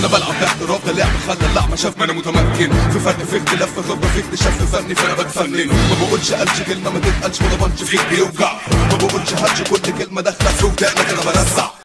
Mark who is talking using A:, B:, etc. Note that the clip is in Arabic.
A: أنا بلعب باحتراف ده لعب خلى اللعبه شاف ما أنا متمكن. في فرق في اختلاف في خبره في اكتشاف فني فانا بتفنن ما بقولش قالش كلمة ما تتقلش ولا بنش فيك بيوجع. ما بقولش هاتش كل كلمة داخلة في ودانك أنا برزع.